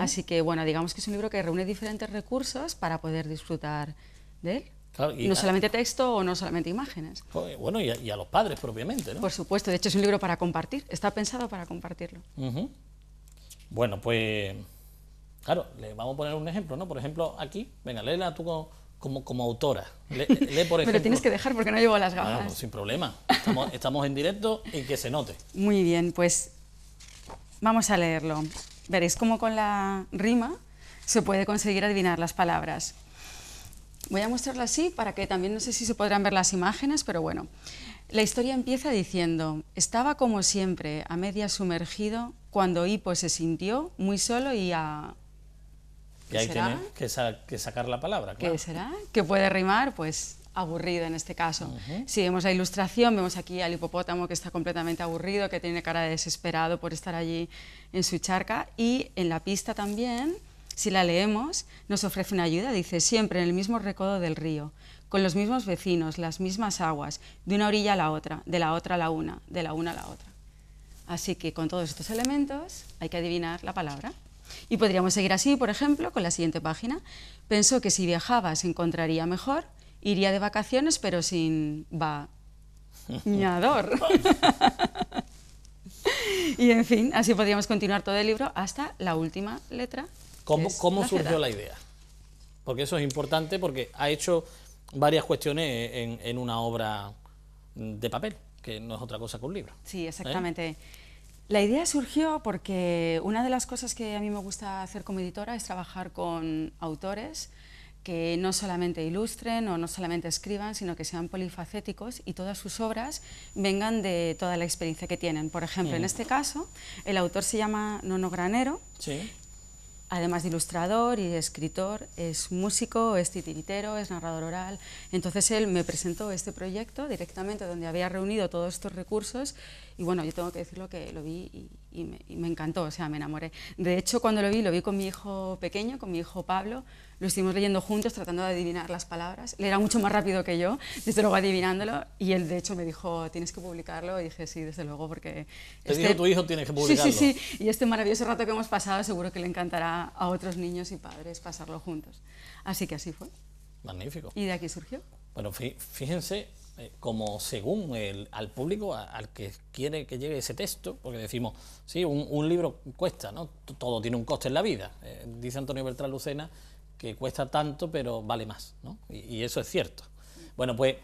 Así que, bueno, digamos que es un libro que reúne diferentes recursos para poder disfrutar de él. Claro, y no a- solamente texto o no solamente imágenes. Bueno, y a, y a los padres propiamente, ¿no? Por supuesto, de hecho es un libro para compartir, está pensado para compartirlo. Bueno, pues claro, le vamos a poner un ejemplo, ¿no? Por ejemplo, aquí, venga, léela tú como, como, como autora. Lee, <laughs> por ejemplo. lo tienes que dejar porque no llevo las gafas. pues sin problema. Estamos, estamos en directo y que se note. Muy bien, pues vamos a leerlo. Veréis cómo con la rima se puede conseguir adivinar las palabras. Voy a mostrarlo así para que también no sé si se podrán ver las imágenes, pero bueno. La historia empieza diciendo, estaba como siempre, a media sumergido, cuando Hipo se sintió muy solo y a... Y ahí será? tiene que, sa- que sacar la palabra, claro. ¿Qué será? ¿Qué puede rimar? Pues aburrido en este caso. Si vemos la ilustración, vemos aquí al hipopótamo que está completamente aburrido, que tiene cara de desesperado por estar allí en su charca. Y en la pista también, si la leemos, nos ofrece una ayuda. Dice, siempre en el mismo recodo del río, con los mismos vecinos, las mismas aguas, de una orilla a la otra, de la otra a la una, de la una a la otra. Así que con todos estos elementos hay que adivinar la palabra. Y podríamos seguir así, por ejemplo, con la siguiente página. Pensó que si viajaba se encontraría mejor, iría de vacaciones pero sin bañador. <laughs> y en fin, así podríamos continuar todo el libro hasta la última letra. ¿Cómo, cómo la surgió la idea? Porque eso es importante porque ha hecho varias cuestiones en, en una obra de papel, que no es otra cosa que un libro. Sí, exactamente. La idea surgió porque una de las cosas que a mí me gusta hacer como editora es trabajar con autores que no solamente ilustren o no solamente escriban, sino que sean polifacéticos y todas sus obras vengan de toda la experiencia que tienen. Por ejemplo, en este caso, el autor se llama Nono Granero Sí. además de ilustrador y escritor, es músico, es titiritero, es narrador oral. Entonces él me presentó este proyecto directamente donde había reunido todos estos recursos y bueno, yo tengo que decirlo que lo vi y, me, encantó, o sea, me enamoré. De hecho, cuando lo vi, lo vi con mi hijo pequeño, con mi hijo Pablo, lo estuvimos leyendo juntos tratando de adivinar las palabras. Él era mucho más rápido que yo, desde luego adivinándolo, y él de hecho me dijo, tienes que publicarlo, y dije, sí, desde luego, porque... Te este... dijo tu hijo, tienes que publicarlo. <laughs> Sí, sí, sí, y este maravilloso rato que hemos pasado seguro que le encantará a otros niños y padres pasarlo juntos. Así que así fue. Magnífico. ¿Y de aquí surgió? Bueno, fíjense eh, como según el, al público al que quiere que llegue ese texto, porque decimos, sí, un, libro cuesta, ¿no? Todo tiene un coste en la vida. Eh, dice Antonio Bertrán Lucena que cuesta tanto, pero vale más, ¿no? Y, eso es cierto. Bueno, pues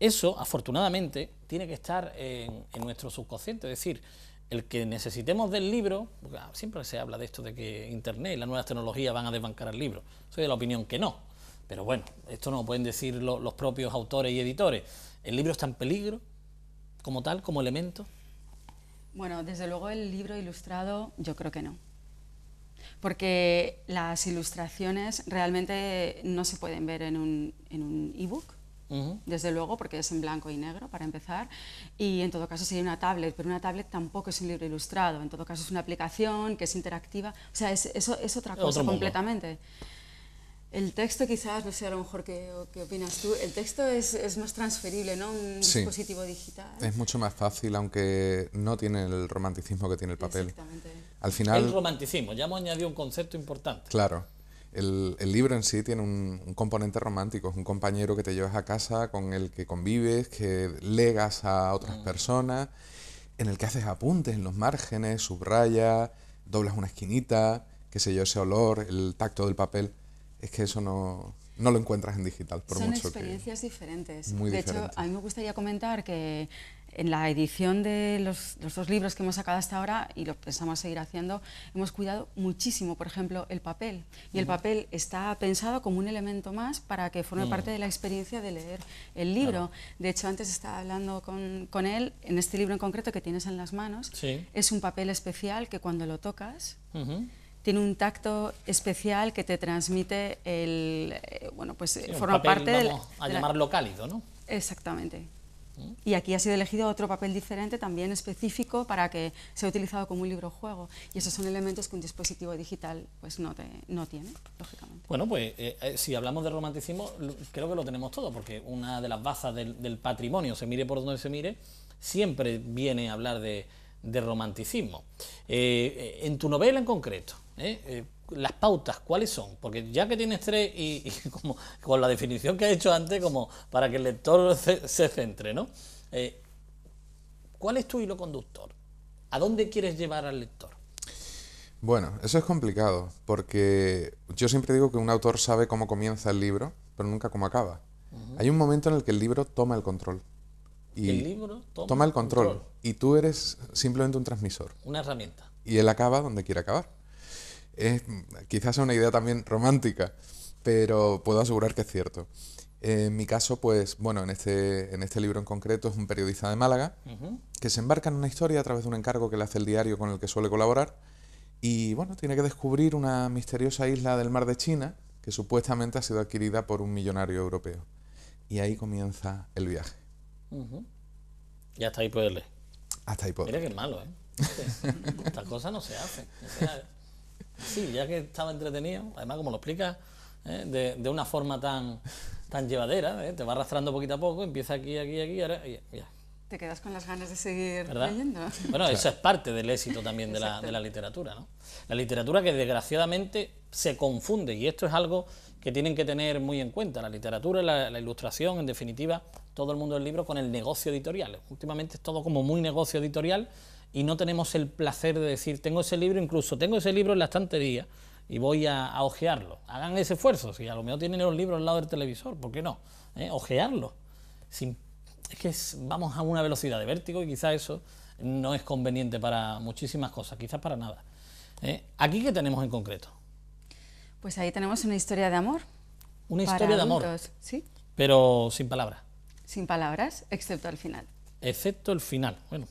eso, afortunadamente, tiene que estar en, nuestro subconsciente, es decir, el que necesitemos del libro, ah, siempre se habla de esto de que Internet y las nuevas tecnologías van a desbancar el libro. Soy de la opinión que no pero bueno, esto no lo pueden decir los propios autores y editores. ¿El libro está en peligro como tal, como elemento? Bueno, desde luego el libro ilustrado yo creo que no. Porque las ilustraciones realmente no se pueden ver en un en ebook, desde luego, porque es en blanco y negro, para empezar, y en todo caso sería una tablet, pero una tablet tampoco es un libro ilustrado, en todo caso es una aplicación que es interactiva, o sea, es, eso es otra cosa completamente. El texto quizás, no sé a lo mejor qué, qué opinas tú, el texto es, es más transferible, ¿no? Un dispositivo digital. Es mucho más fácil, aunque no tiene el romanticismo que tiene el papel. Exactamente. Al final... El romanticismo, ya hemos añadido un concepto importante. Claro. El, el libro en sí tiene un, un, componente romántico, es un compañero que te llevas a casa, con el que convives, que legas a otras mm. personas, en el que haces apuntes en los márgenes, subrayas, doblas una esquinita, qué sé yo, ese olor, el tacto del papel es que eso no, no lo encuentras en digital. Por Son mucho experiencias diferentes. de hecho, a mí me gustaría comentar que en la edición de los, dos libros que hemos sacado hasta ahora, y lo pensamos seguir haciendo, hemos cuidado muchísimo, por ejemplo, el papel. Y el papel está pensado como un elemento más para que forme parte de la experiencia de leer el libro. De hecho, antes estaba hablando con, con, él, en este libro en concreto que tienes en las manos, es un papel especial que cuando lo tocas tiene un tacto especial que te transmite el, eh, bueno, pues forma parte del... a llamarlo cálido, ¿no? Exactamente. ¿Mm? Y aquí ha sido elegido otro papel diferente, también específico, para que sea utilizado como un libro juego. Y esos son elementos que un dispositivo digital pues no, no tiene, lógicamente. Bueno, pues eh, eh, si hablamos de romanticismo, creo que lo tenemos todo, porque una de las bazas del, patrimonio, se mire por donde se mire, siempre viene a hablar de, romanticismo. en tu novela en concreto, ¿eh? Eh, las pautas, ¿cuáles son? Porque ya que tienes tres y, <laughs> como con la definición que he hecho antes, como para que el lector se, centre, ¿no? Eh, ¿Cuál es tu hilo conductor? ¿A dónde quieres llevar al lector? Bueno, eso es complicado, porque yo siempre digo que un autor sabe cómo comienza el libro, pero nunca cómo acaba. Hay un momento en el que el libro toma el control. Y el libro toma, el control, Y tú eres simplemente un transmisor. Una herramienta. Y él acaba donde quiere acabar. Es quizás una idea también romántica, pero puedo asegurar que es cierto. En mi caso, pues, bueno, en este, en este libro en concreto es un periodista de Málaga que se embarca en una historia a través de un encargo que le hace el diario con el que suele colaborar y, bueno, tiene que descubrir una misteriosa isla del mar de China que supuestamente ha sido adquirida por un millonario europeo. Y ahí comienza el viaje. Y hasta ahí puedes leer. Hasta ahí puedo. Mira que es malo, ¿eh? <laughs> Estas cosas no se hacen. Sí, ya que estaba entretenido, además como lo explicas, ¿eh? de, una forma tan, tan llevadera, ¿eh? te va arrastrando poquito a poco, empieza aquí, aquí, aquí, ahora, y ya. Te quedas con las ganas de seguir leyendo. Bueno, eso es parte del éxito también de la, de la literatura, ¿no? La literatura que desgraciadamente se confunde, y esto es algo que tienen que tener muy en cuenta. La literatura, la, la, ilustración, en definitiva, todo el mundo del libro con el negocio editorial. Últimamente es todo como muy negocio editorial y no tenemos el placer de decir, tengo ese libro, incluso tengo ese libro en la estantería y voy a, a ojearlo. Hagan ese esfuerzo, si a lo mejor tienen los libros al lado del televisor, ¿por qué no? ¿Eh? Ojearlo. Sin, es que vamos a una velocidad de vértigo y quizá eso no es conveniente para muchísimas cosas, quizás para nada. ¿Eh? ¿Aquí qué tenemos en concreto? Pues ahí tenemos una historia de amor. Una historia de amor. Sí. Pero sin palabras. Sin palabras, excepto el final. Excepto el final. Bueno,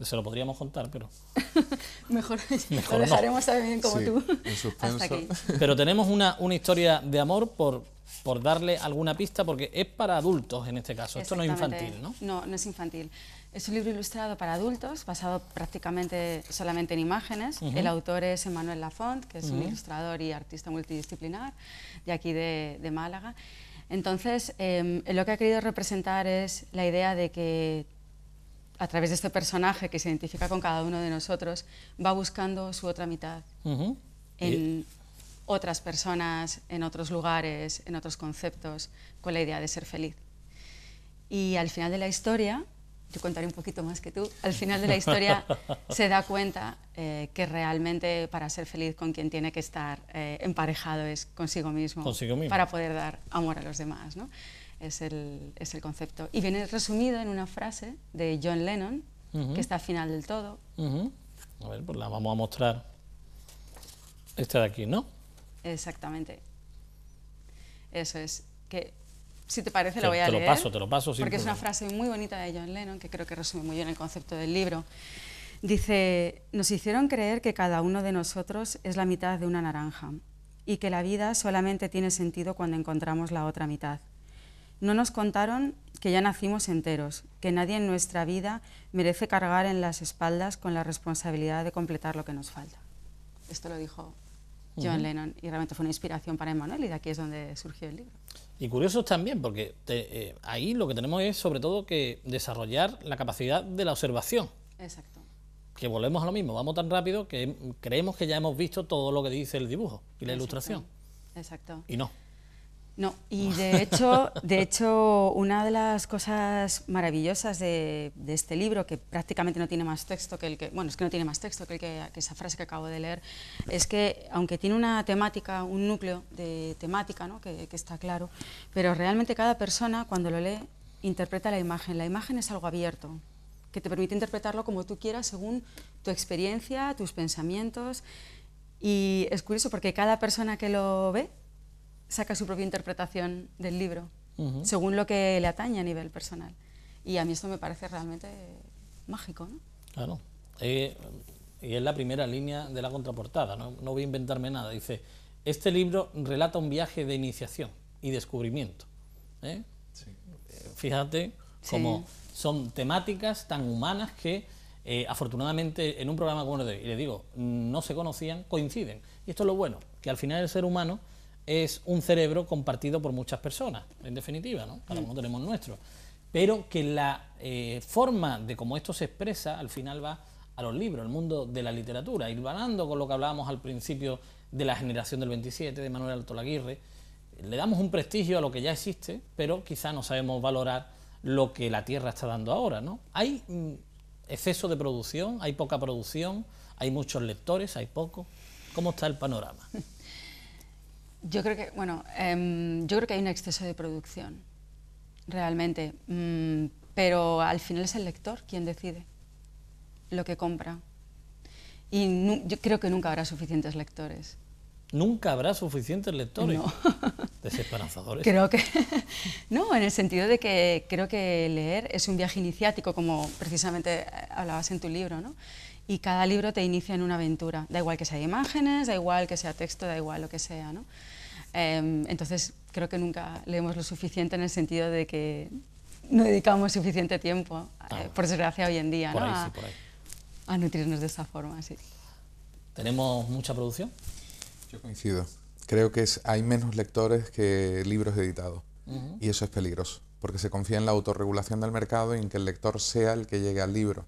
Se lo podríamos contar, pero... <laughs> Mejor, <laughs> Mejor lo no. dejaremos también como Sí, tú. en suspenso. Hasta aquí. <laughs> Pero tenemos una, una historia de amor por, por darle alguna pista, porque es para adultos en este caso. Esto no es infantil, ¿no? No, no es infantil. Es un libro ilustrado para adultos, basado prácticamente solamente en imágenes. El autor es Emmanuel Lafont, que es un ilustrador y artista multidisciplinar de aquí de, de Málaga. Entonces, eh, lo que ha querido representar es la idea de que a través de este personaje que se identifica con cada uno de nosotros, va buscando su otra mitad en otras personas, en otros lugares, en otros conceptos, con la idea de ser feliz. Y al final de la historia, yo contaré un poquito más que tú, al final de la historia <laughs> se da cuenta eh, que realmente para ser feliz con quien tiene que estar eh, emparejado es consigo mismo, Consigo mismo. para poder dar amor a los demás. ¿no? Es, el, es el concepto. Y viene resumido en una frase de John Lennon, que está al final del todo. A ver, pues la vamos a mostrar. Esta de aquí, ¿no? Exactamente. Eso es. Que si te parece, Te- la voy a te lo leer. paso, te lo paso sin Porque es una frase muy bonita de John Lennon que creo que resume muy bien el concepto del libro. Dice: Nos hicieron creer que cada uno de nosotros es la mitad de una naranja y que la vida solamente tiene sentido cuando encontramos la otra mitad. No nos contaron que ya nacimos enteros, que nadie en nuestra vida merece cargar en las espaldas con la responsabilidad de completar lo que nos falta. Esto lo dijo John Lennon y realmente fue una inspiración para Emmanuel y de aquí es donde surgió el libro. Y curiosos también, porque te- eh, ahí lo que tenemos es sobre todo que desarrollar la capacidad de la observación. Exacto. Que volvemos a lo mismo, vamos tan rápido que creemos que ya hemos visto todo lo que dice el dibujo y la Exacto. ilustración. Exacto. Y no. No, y <laughs> de hecho, de hecho, una de las cosas maravillosas de, de este libro, que prácticamente no tiene más texto que el que, bueno, es que no tiene más texto que, el que, que esa frase que acabo de leer, es que aunque tiene una temática, un núcleo de temática, ¿no? que, que está claro, pero realmente cada persona cuando lo lee interpreta la imagen. La imagen es algo abierto, que te permite interpretarlo como tú quieras según tu experiencia, tus pensamientos. Y es curioso porque cada persona que lo ve saca su propia interpretación del libro, según lo que le atañe a nivel personal. Y a mí esto me parece realmente mágico, ¿no? Claro. Eh, y es la primera línea de la contraportada, ¿no? no voy a inventarme nada. Dice, este libro relata un viaje de iniciación y descubrimiento. ¿eh? Fíjate cómo son temáticas tan humanas que eh, afortunadamente en un programa como el de hoy, y le digo, no se conocían, coinciden. Y esto es lo bueno, que al final el ser humano es un cerebro compartido por muchas personas, en definitiva, ¿no? Cada uno tenemos nuestro. Pero que la eh, forma de cómo esto se expresa al final va a los libros, el mundo de la literatura, ir ganando con lo que hablábamos al principio de la generación del 27, de Manuel Alto Laguirre. Le damos un prestigio a lo que ya existe, pero quizá no sabemos valorar lo que la Tierra está dando ahora, ¿no? Hay mm, exceso de producción, hay poca producción, hay muchos lectores, hay poco. ¿Cómo está el panorama? Yo creo que, bueno, em, yo creo que hay un exceso de producción, realmente. Mm, pero al final es el lector quien decide lo que compra. Y nu- yo creo que nunca habrá suficientes lectores. Nunca habrá suficientes lectores. No. <laughs> Desesperanzadores. Creo que <laughs> no, en el sentido de que creo que leer es un viaje iniciático, como precisamente eh, hablabas en tu libro, ¿no? Y cada libro te inicia en una aventura. Da igual que sea imágenes, da igual que sea texto, da igual lo que sea, ¿no? Em, entonces creo que nunca leemos lo suficiente en el sentido de que no dedicamos suficiente tiempo, eh, por desgracia hoy en día, Por ¿no? ahí sí, por ahí. a nutrirnos de esta forma, sí. ¿Tenemos mucha producción? Yo coincido. Creo que es, hay menos lectores que libros editados. Y eso es peligroso, porque se confía en la autorregulación del mercado y en que el lector sea el que llegue al libro.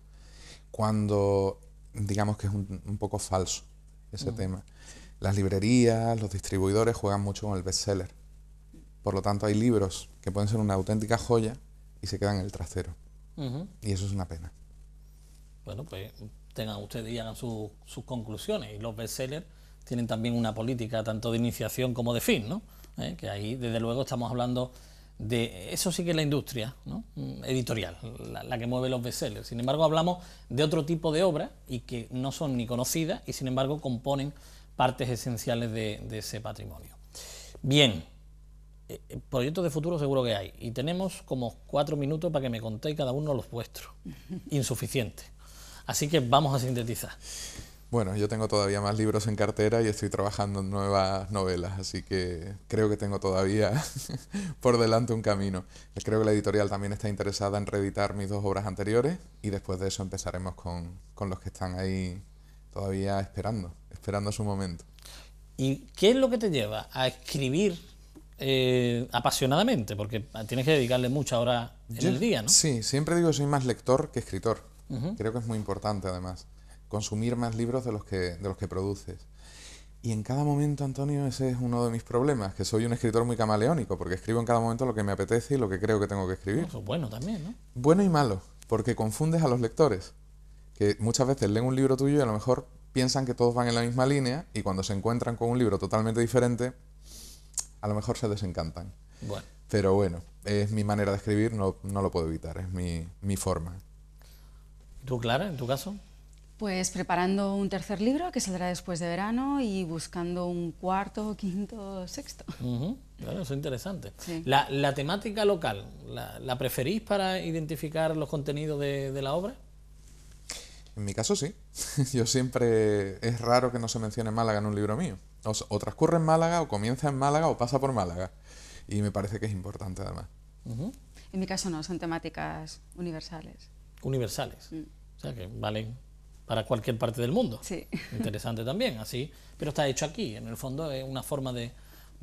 Cuando digamos que es un, un poco falso ese tema. Las librerías, los distribuidores juegan mucho con el bestseller. Por lo tanto, hay libros que pueden ser una auténtica joya y se quedan en el trastero. Ujú. Y eso es una pena. Bueno, pues tengan ustedes y hagan su- sus conclusiones. Y los bestsellers tienen también una política tanto de iniciación como de fin, ¿no? ¿Eh? Que ahí, desde luego, estamos hablando de... Eso sí que es la industria ¿no? Mm, editorial, la, la que mueve los bestsellers. Sin embargo, hablamos de otro tipo de obras y que no son ni conocidas y, sin embargo, componen partes esenciales de, de ese patrimonio. Bien, eh, eh, proyectos de futuro seguro que hay. Y tenemos como cuatro minutos para que me contéis cada uno los vuestros. <laughs> Insuficiente. Así que vamos a sintetizar. Bueno, yo tengo todavía más libros en cartera y estoy trabajando en nuevas novelas, así que creo que tengo todavía <laughs> por delante un camino. Creo que la editorial también está interesada en reeditar mis dos obras anteriores y después de eso empezaremos con, con los que están ahí todavía esperando, esperando su momento. ¿Y qué es lo que te lleva a escribir eh, apasionadamente? Porque tienes que dedicarle mucha hora en el día, ¿no? Sí, siempre digo que soy más lector que escritor. Creo que es muy importante además consumir más libros de los que, de los que produces. Y en cada momento, Antonio, ese es uno de mis problemas, que soy un escritor muy camaleónico, porque escribo en cada momento lo que me apetece y lo que creo que tengo que escribir. Eso es bueno también, ¿no? Bueno y malo, porque confundes a los lectores, que muchas veces leen un libro tuyo y a lo mejor piensan que todos van en la misma línea y cuando se encuentran con un libro totalmente diferente, a lo mejor se desencantan. Bueno. Pero bueno, es mi manera de escribir, no, no lo puedo evitar, es mi, mi forma. ¿Tú, Clara, en tu caso? Pues preparando un tercer libro que saldrá después de verano y buscando un cuarto, quinto, sexto. eso es interesante. La, temática local, ¿la, preferís para identificar los contenidos de, la obra? En mi caso sí. <laughs> Yo siempre... Es raro que no se mencione Málaga en un libro mío. O, transcurre en Málaga, o comienza en Málaga, o pasa por Málaga. Y me parece que es importante además. En mi caso no, son temáticas universales. Universales. Mm. O sea que valen para cualquier parte del mundo. Sí. <laughs> Interesante también, así. Pero está hecho aquí, en el fondo es una forma de,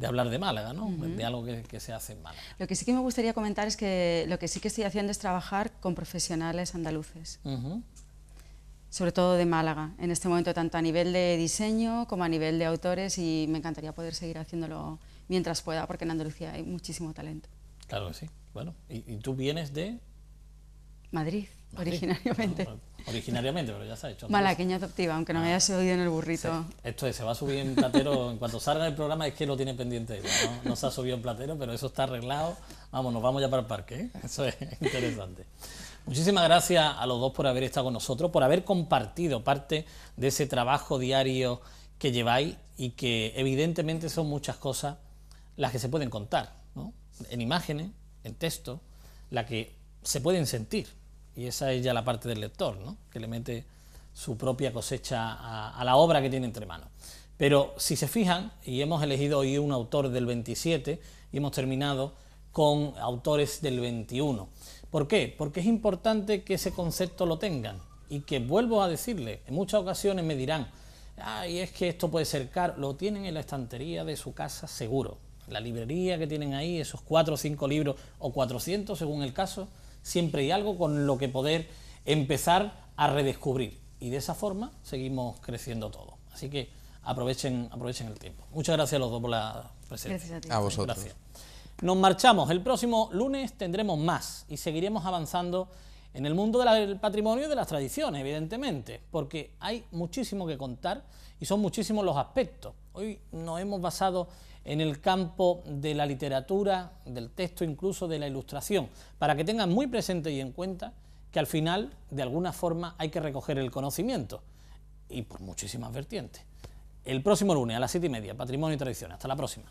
hablar de Málaga, ¿no? De algo que, se hace en Málaga. Lo que sí que me gustaría comentar es que lo que sí que estoy haciendo es trabajar con profesionales andaluces. Sobre todo de Málaga, en este momento, tanto a nivel de diseño como a nivel de autores, y me encantaría poder seguir haciéndolo mientras pueda, porque en Andalucía hay muchísimo talento. Claro que sí. Bueno, ¿y, tú vienes de...? Madrid, originariamente. Originariamente, pero ya se ha hecho. Malaqueña adoptiva, aunque no me hayas oído en el burrito. esto es, se va a subir en platero, en cuanto salga el programa es que lo tiene pendiente ¿no? no se ha subido en platero, pero eso está arreglado. Vamos, nos vamos ya para el parque, ¿eh? eso es interesante. Muchísimas gracias a los dos por haber estado con nosotros, por haber compartido parte de ese trabajo diario que lleváis y que evidentemente son muchas cosas las que se pueden contar, ¿no? en imágenes, en texto, las que se pueden sentir. Y esa es ya la parte del lector, ¿no? que le mete su propia cosecha a, la obra que tiene entre manos. Pero si se fijan, y hemos elegido hoy un autor del 27 y hemos terminado con autores del 21. ¿Por qué? Porque es importante que ese concepto lo tengan y que vuelvo a decirle, en muchas ocasiones me dirán, ay, es que esto puede ser caro, lo tienen en la estantería de su casa seguro. La librería que tienen ahí, esos cuatro o cinco libros o 400 según el caso, siempre hay algo con lo que poder empezar a redescubrir. Y de esa forma seguimos creciendo todo. Así que aprovechen, aprovechen el tiempo. Muchas gracias a los dos por la presencia. Gracias a, a vosotros. Gracias. Nos marchamos. El próximo lunes tendremos más y seguiremos avanzando en el mundo del patrimonio y de las tradiciones, evidentemente, porque hay muchísimo que contar y son muchísimos los aspectos. Hoy nos hemos basado en el campo de la literatura, del texto, incluso de la ilustración, para que tengan muy presente y en cuenta que al final, de alguna forma, hay que recoger el conocimiento y por muchísimas vertientes. El próximo lunes a las siete y media, Patrimonio y Tradición. Hasta la próxima.